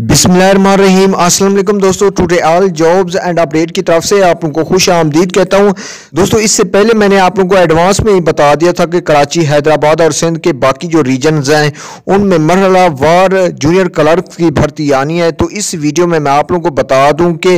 अस्सलाम वालेकुम दोस्तों, today all jobs and update की तरफ़ से आप लोगों को खुश आमदीद कहता हूँ। दोस्तों, इससे पहले मैंने आप लोगों को एडवांस में ही बता दिया था कि कराची, हैदराबाद और सिंध के बाकी जो रीजन हैं, उनमें मरहला वार जूनियर क्लर्क की भर्ती आनी है। तो इस वीडियो में मैं आप लोगों को बता दूँ कि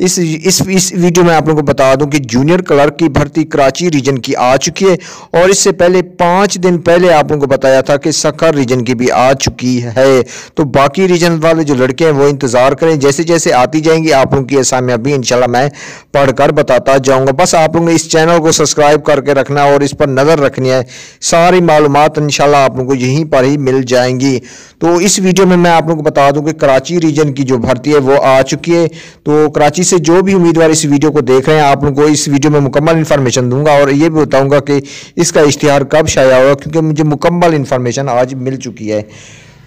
इस इस इस वीडियो में आप लोगों को बता दूँ कि जूनियर क्लर्क की भर्ती कराची रीजन की आ चुकी है और इससे पहले पाँच दिन पहले आप लोगों को बताया था कि सखर रीजन की भी आ चुकी है। तो बाकी रीजन वाले जो लड़के हैं, वो इंतज़ार करें। जैसे जैसे आती जाएँगी, आप लोगों की असामियाँ भी इंशाल्लाह मैं पढ़कर बताता जाऊँगा। बस आप लोगों ने इस चैनल को सब्सक्राइब करके रखना और इस पर नज़र रखनी है। सारी मालूम इंशाल्लाह आप लोगों को यहीं पर ही मिल जाएँगी। तो इस वीडियो में मैं आप लोगों को बता दूँ कि कराची रीजन की जो भर्ती है, वो आ चुकी है। तो कराची से जो भी उम्मीदवार इस वीडियो को देख रहे हैं, आप लोगों को इस वीडियो में मुकम्मल इन्फॉर्मेशन दूँगा और ये भी बताऊँगा कि इसका इश्तहार कब शाया होगा, क्योंकि मुझे मुकम्मल इन्फॉर्मेशन आज मिल चुकी है।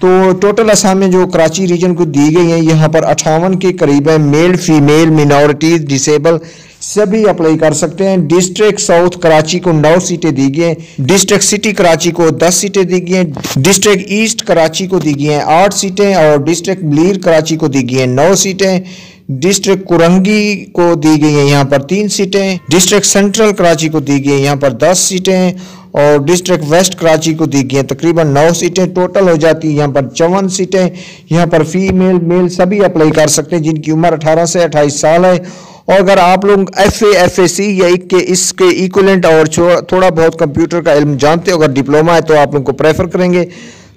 तो टोटल असामें जो कराची रीजन को दी गई हैं, यहाँ पर अठावन के करीब है मेल फीमेल मिनोरिटीज डिसेबल सभी अप्लाई कर सकते हैं। डिस्ट्रिक्ट साउथ कराची को नौ सीटें दी गई हैं। डिस्ट्रिक्ट सिटी कराची को दस सीटें दी गई हैं। डिस्ट्रिक्ट ईस्ट कराची को दी गई हैं आठ सीटें और डिस्ट्रिक्ट मलीर कराची को दी गई हैं नौ सीटें। डिस्ट्रिक्ट कुरंगी को दी गई हैं यहाँ पर तीन सीटें। डिस्ट्रिक्ट सेंट्रल कराची को दी गई हैं यहाँ पर दस सीटें और डिस्ट्रिक्ट वेस्ट कराची को दी गई हैं तकरीबन नौ सीटें। टोटल हो जाती हैं यहाँ पर चौवन सीटें। यहाँ पर फीमेल मेल सभी अप्लाई कर सकते हैं, जिनकी उम्र अठारह से अट्ठाईस साल है और अगर आप लोग एफ़ एफ़ ए सी या के इसके इक्वलेंट और थोड़ा बहुत कंप्यूटर का इल्म जानते हो, अगर डिप्लोमा है तो आप लोग को प्रेफर करेंगे।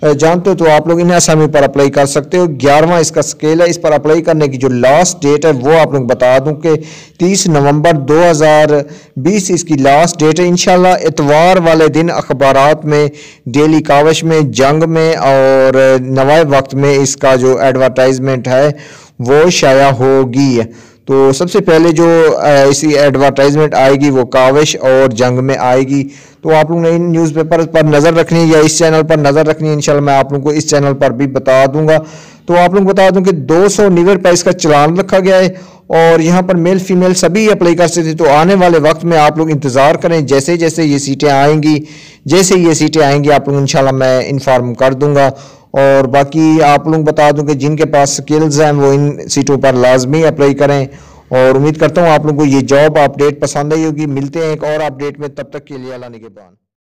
जानते हो तो आप लोग इन असामी पर अप्लाई कर सकते हो। ग्यारहवा इसका स्केल है, इस पर अप्लाई करने की जो लास्ट डेट है, वो आप लोग बता दूँ कि 30 नवंबर 2020 इसकी लास्ट डेट है। इंशाल्लाह इतवार वाले दिन अखबार में डेली कावश में, जंग में और नवाए वक्त में इसका जो एडवर्टाइजमेंट है, वो शाया होगी। तो सबसे पहले जो इसी एडवर्टाइजमेंट आएगी वो काविश और जंग में आएगी। तो आप लोग ने इन न्यूज़पेपर पर नज़र रखनी है या इस चैनल पर नज़र रखनी है, इंशाल्लाह मैं आप लोगों को इस चैनल पर भी बता दूँगा। तो आप लोग बता दूँ कि 200 सौ निवर प्राइस का चलान रखा गया है और यहाँ पर मेल फीमेल सभी अप्लाई कर सकते तो आने वाले वक्त में आप लोग इंतज़ार करें जैसे जैसे ये सीटें आएँगी जैसे ये सीटें आएँगी, आप लोग इनशाला मैं इन्फॉर्म कर दूँगा। और बाकी आप लोग बता दूँ कि जिनके पास स्किल्स हैं, वो इन सीटों पर लाजमी अप्लाई करें। और उम्मीद करता हूँ आप लोगों को ये जॉब अपडेट पसंद आई होगी। मिलते हैं एक और अपडेट में। तब तक के लिए अल्लाह निगेबान